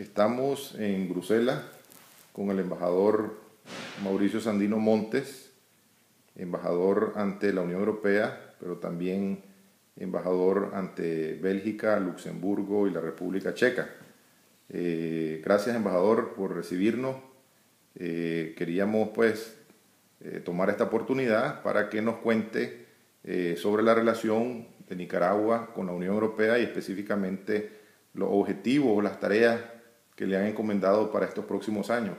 Estamos en Bruselas con el embajador Mauricio Sandino Montes, embajador ante la Unión Europea, pero también embajador ante Bélgica, Luxemburgo y la República Checa. Eh, gracias, embajador, por recibirnos. Eh, queríamos, pues, eh, tomar esta oportunidad para que nos cuente sobre la relación de Nicaragua con la Unión Europea y específicamente los objetivos o las tareas que le han encomendado para estos próximos años.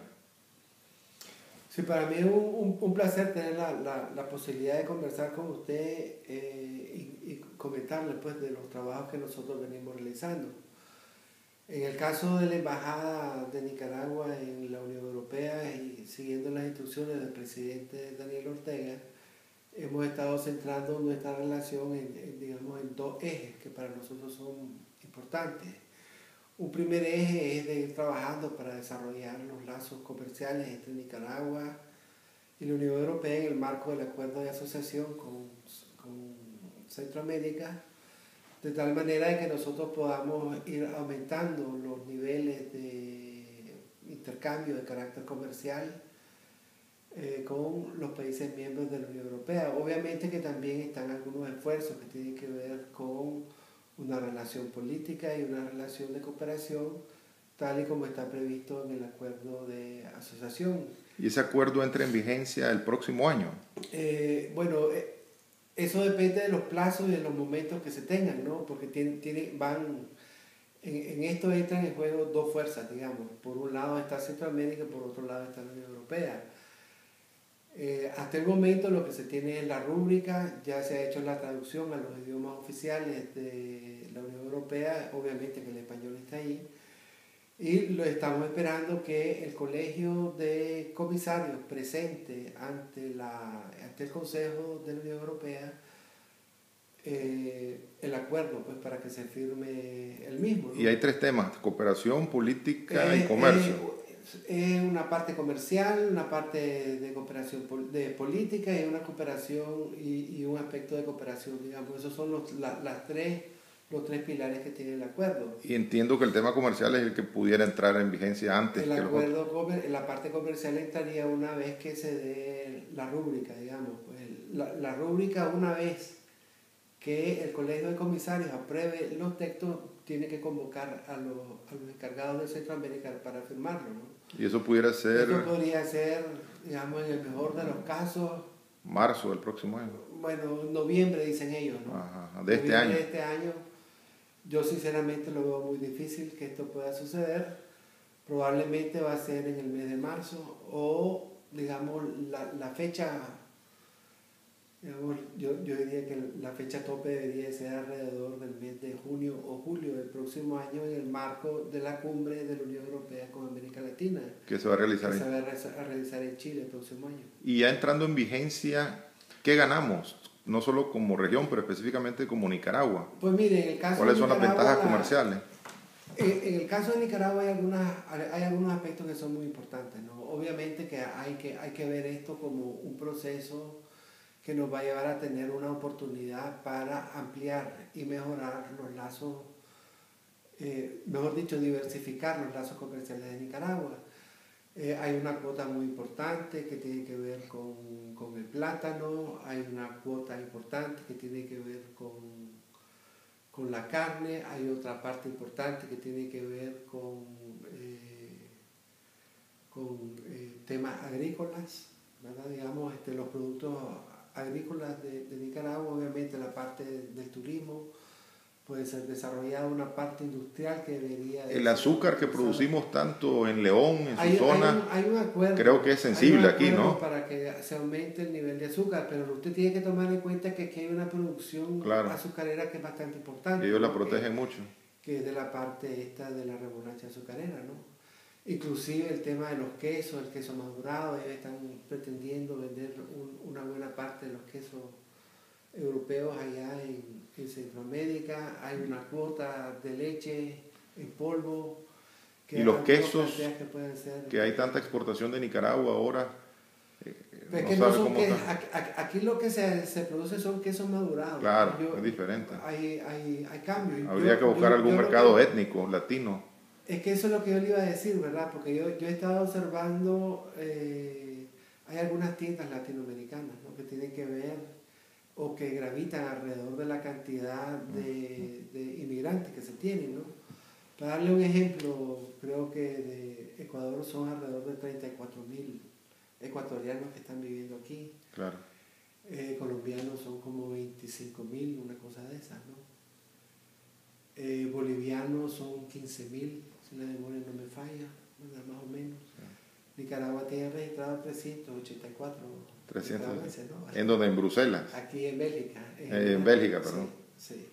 Sí, para mí es un, un, placer tener la, la, la, posibilidad de conversar con usted eh, y, y, comentarle pues, de los trabajos que nosotros venimos realizando. En el caso de la Embajada de Nicaragua en la Unión Europea y siguiendo las instrucciones del presidente Daniel Ortega, hemos estado centrando nuestra relación en, digamos, en dos ejes que para nosotros son importantes. Un primer eje es de ir trabajando para desarrollar los lazos comerciales entre Nicaragua y la Unión Europea en el marco del acuerdo de asociación con, con Centroamérica, de tal manera que nosotros podamos ir aumentando los niveles de intercambio de carácter comercial eh, con los países miembros de la Unión Europea. Obviamente que también están algunos esfuerzos que tienen que ver con una relación política y una relación de cooperación tal y como está previsto en el acuerdo de asociación. ¿Y ese acuerdo entra en vigencia el próximo año? Eh, bueno, eh, eso depende de los plazos y de los momentos que se tengan, ¿no? Porque tiene, tiene, van, en, en, esto entran en juego dos fuerzas, digamos. Por un lado está Centroamérica y por otro lado está la Unión Europea. Eh, hasta el momento lo que se tiene es la rúbrica, ya se ha hecho la traducción a los idiomas oficiales de la Unión Europea, obviamente que el español está ahí, y lo estamos esperando que el colegio de comisarios presente ante, la, ante el Consejo de la Unión Europea eh, el acuerdo pues, para que se firme el mismo. Y hay tres temas, cooperación, política y eh, comercio es una parte comercial, una parte de cooperación de política y una cooperación y, y un aspecto de cooperación, digamos. Esos son los, las tres, los tres pilares que tiene el acuerdo. Y entiendo que el tema comercial es el que pudiera entrar en vigencia antes. El acuerdo, la parte comercial entraría una vez que se dé la rúbrica, digamos. Pues la, la rúbrica una vez que el Colegio de Comisarios apruebe los textos, tiene que convocar a los, a los encargados de Centroamérica para firmarlo. ¿no? Y eso pudiera ser... Eso podría ser, digamos, en el mejor de los casos... Marzo del próximo año. Bueno, noviembre dicen ellos, ¿no? Ajá, de este año. De este año. Yo sinceramente lo veo muy difícil que esto pueda suceder. Probablemente va a ser en el mes de marzo o, digamos, la, la fecha yo, yo diría que la fecha tope debería ser alrededor del mes de junio o julio del próximo año en el marco de la cumbre de la Unión Europea con América Latina. Que se va a realizar, en... Se va a realizar en Chile el próximo año. Y ya entrando en vigencia, ¿qué ganamos? No solo como región, pero específicamente como Nicaragua. Pues mire, en el caso ¿Cuáles son las ventajas comerciales? En, el caso de Nicaragua hay, algunas, hay algunos aspectos que son muy importantes. ¿no? Obviamente que hay, que hay que ver esto como un proceso que nos va a llevar a tener una oportunidad para ampliar y mejorar los lazos, eh, mejor dicho, diversificar los lazos comerciales de Nicaragua. Eh, hay una cuota muy importante que tiene que ver con, con, el plátano, hay una cuota importante que tiene que ver con, con la carne, hay otra parte importante que tiene que ver con, eh, con temas agrícolas, digamos, este, los productos agrícolas de, de, Nicaragua, obviamente la parte del turismo, puede ser desarrollada una parte industrial que debería... El azúcar que producimos tanto en León, en su hay, zona, hay un, acuerdo, creo que es sensible aquí, ¿no? Para que se aumente el nivel de azúcar, pero usted tiene que tomar en cuenta que aquí hay una producción azucarera que es bastante importante. Ellos la protegen mucho. Que es de la parte esta de la remolacha azucarera, ¿no? Inclusive el tema de los quesos, el queso madurado, ellos están pretendiendo vender una buena parte de los quesos europeos allá en, Centroamérica. Hay una cuota de leche en polvo. Que y los quesos, que, hay tanta exportación de Nicaragua ahora. aquí lo que se, se, produce son quesos madurados. Claro, es diferente. Hay, hay, hay cambios. Habría que buscar algún mercado étnico, latino Es que eso es lo que yo le iba a decir, ¿verdad? Porque yo, yo he estado observando, eh, hay algunas tiendas latinoamericanas ¿no? que tienen que ver o que gravitan alrededor de la cantidad de, de inmigrantes que se tienen, ¿no? Para darle un ejemplo, creo que de Ecuador son alrededor de 34 mil ecuatorianos que están viviendo aquí. Claro. Eh, colombianos son como 25 mil, una cosa de esas, ¿no? Eh, bolivianos son 15 mil, si la memoria no me falla, más o menos. Nicaragua tiene registrado 384. 300. ¿En donde? ¿En Bruselas? Aquí en Bélgica. En, eh, Bélgica, perdón. Sí,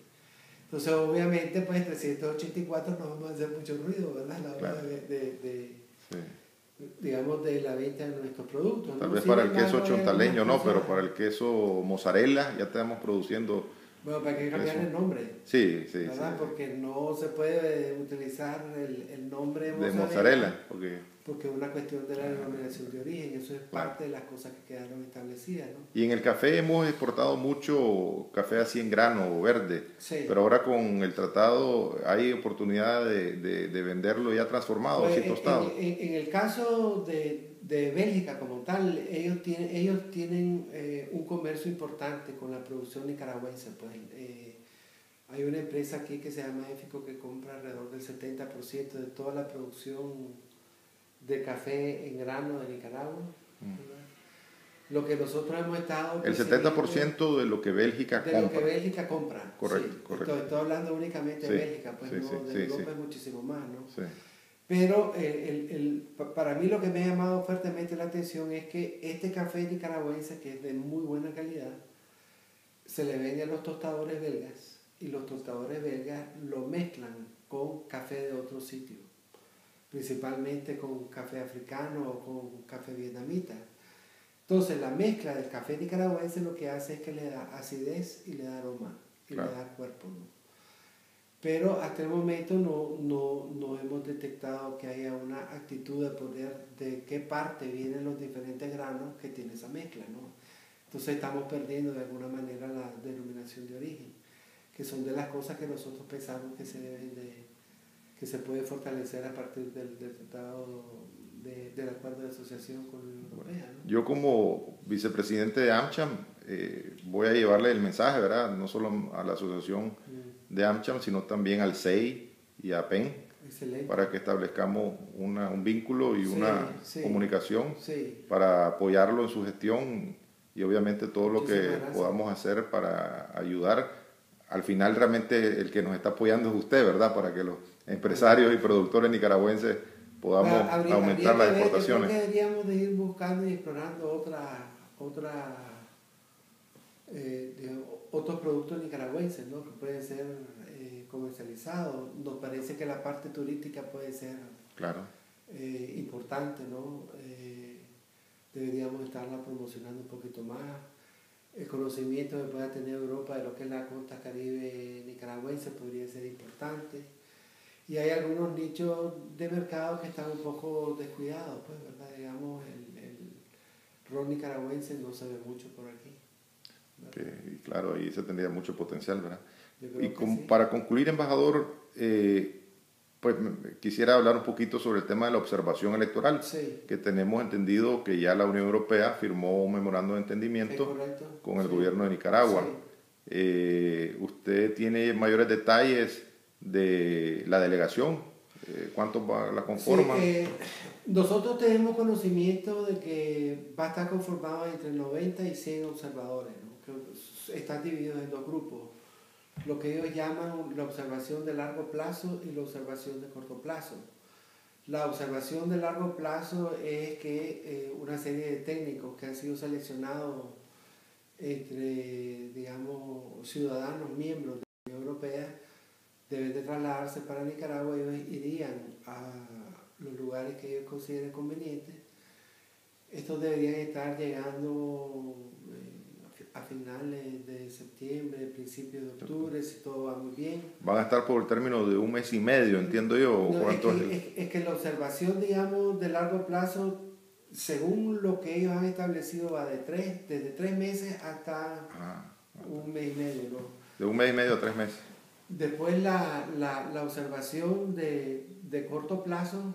Entonces, obviamente, pues 384 no vamos a hacer mucho ruido, ¿verdad? La hora de, de, digamos, de la venta de nuestros productos. Tal vez para el queso chontaleño no, pero para el queso mozzarella ya estamos produciendo bueno, para que cambiar el nombre. Sí, sí. ¿verdad? Porque no se puede utilizar el, el nombre de mozzarella. porque... porque es una cuestión de la denominación de origen. Eso es parte de las cosas que quedaron establecidas. ¿no? Y en el café hemos exportado mucho café así en grano o verde. Sí. Pero ahora con el tratado hay oportunidad de, de, de venderlo ya transformado, pues, así tostado. En, en, en el caso de de Bélgica como tal, ellos tienen, ellos tienen eh, un comercio importante con la producción nicaragüense. Pues, eh, hay una empresa aquí que se llama Éfico que compra alrededor del 70% de toda la producción de café en grano de Nicaragua. Mm. Lo que nosotros hemos estado... El 70% de lo que Bélgica compra. De lo que Bélgica compra. Correcto, correcto. Estoy, hablando únicamente de Bélgica, pues no, de Europa es muchísimo más, ¿no? Pero el, el, para mí lo que me ha llamado fuertemente la atención es que este café nicaragüense, que es de muy buena calidad, se le vende a los tostadores belgas y los tostadores belgas lo mezclan con café de otro sitio, principalmente con café africano o con café vietnamita. Entonces la mezcla del café nicaragüense lo que hace es que le da acidez y le da aroma y le da cuerpo. ¿no? Pero hasta el momento no, no, no, hemos detectado que haya una actitud de poder de qué parte vienen los diferentes granos que tiene esa mezcla, ¿no? Entonces estamos perdiendo de alguna manera la denominación de origen, que son de las cosas que nosotros pensamos que se deben de, que se puede fortalecer a partir del, del tratado de, del acuerdo de asociación con la Unión Europea. ¿no? Yo como vicepresidente de AmCham eh, voy a llevarle el mensaje, ¿verdad? No solo a la asociación. De AmCham, sino también al CEI y a PEN, Excelente. para que establezcamos una, un vínculo y Sí, una sí. comunicación Sí, para apoyarlo en su gestión y obviamente todo lo que gracias. podamos hacer para ayudar. Al final realmente el que nos está apoyando es usted, ¿verdad? Para que los empresarios y productores nicaragüenses podamos habría- aumentar las exportaciones. que deberíamos de ir buscando y explorando otra, eh, otros productos nicaragüenses, ¿no? Que pueden ser eh, comercializados. Nos parece que la parte turística puede ser Claro. eh, importante, ¿no? Deberíamos estarla promocionando un poquito más. El conocimiento que pueda tener Europa de lo que es la costa caribe nicaragüense podría ser importante. Y hay algunos nichos de mercado que están un poco descuidados, pues, ¿verdad? Digamos, el, el ron nicaragüense no se ve mucho por aquí. Que, y claro, ahí se tendría mucho potencial, ¿verdad? Y que con- sí. para concluir, embajador, eh, pues quisiera hablar un poquito sobre el tema de la observación electoral, Sí, que tenemos entendido que ya la Unión Europea firmó un memorando de ¿es entendimiento con el Sí. gobierno de Nicaragua. Eh, ¿Usted tiene mayores detalles de la delegación? Eh, ¿Cuántos la conforman? Sí, eh, nosotros tenemos conocimiento de que va a estar conformado entre 90 y 100 observadores, ¿no? Están divididos en dos grupos, lo que ellos llaman la observación de largo plazo y la observación de corto plazo. La observación de largo plazo es que eh, una serie de técnicos que han sido seleccionados entre, digamos, ciudadanos miembros de la Unión Europea deben de trasladarse para Nicaragua, ellos irían a los lugares que ellos consideren convenientes. Estos deberían estar llegando eh, a fi- a finales de septiembre, principios de octubre, si todo va muy bien. Van a estar por el término de un mes y medio, entiendo yo. ¿o No, es, que, el- es- es que la observación, digamos, de largo plazo, según lo que ellos han establecido, va de tres, desde tres meses hasta Ah, un mes y medio, ¿no? de un mes y medio a tres meses. Después la, la, la observación de, de corto plazo